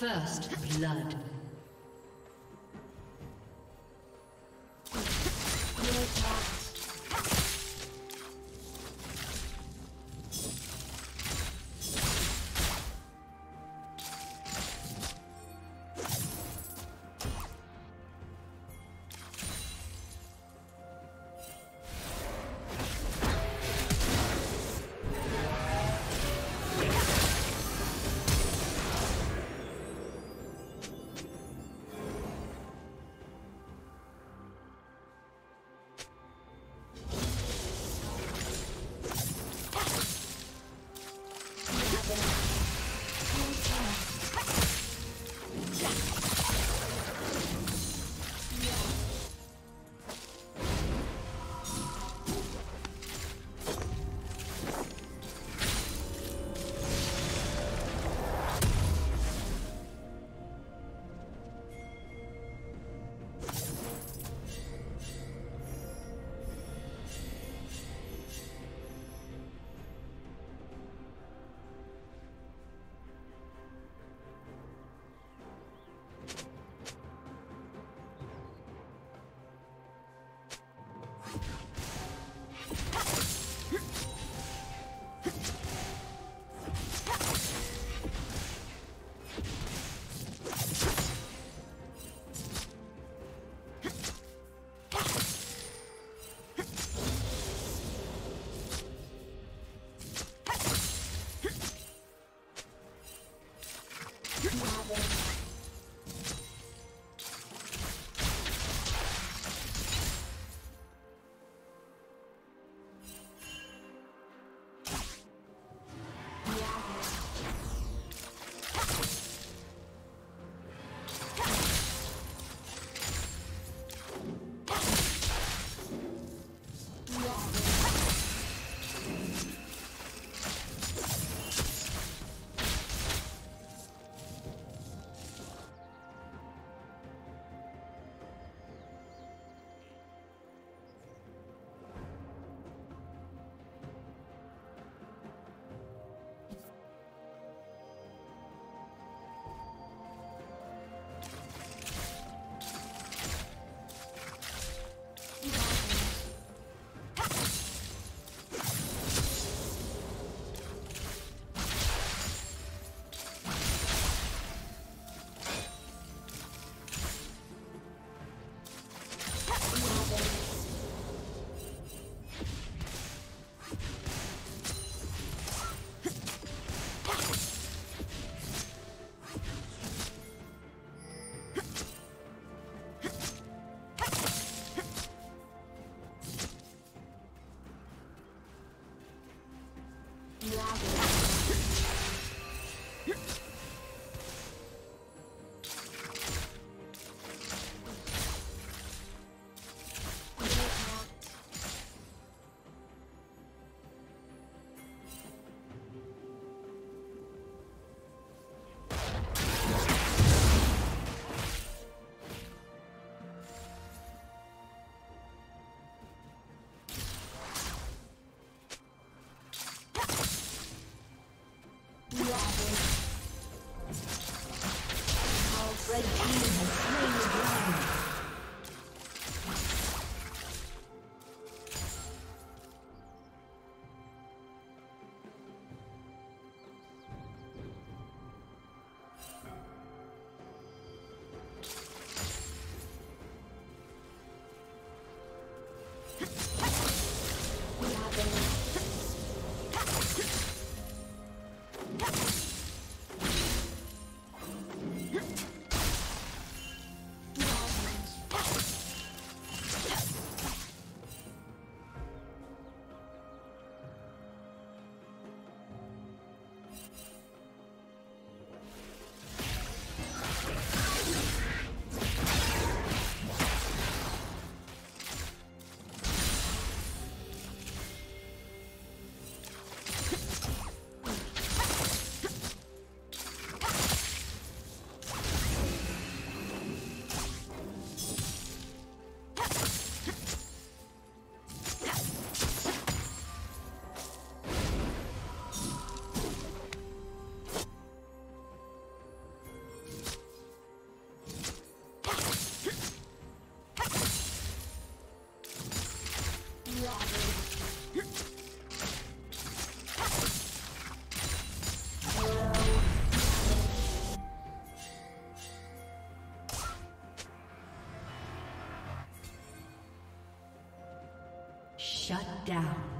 First blood. Shut down.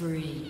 Spree.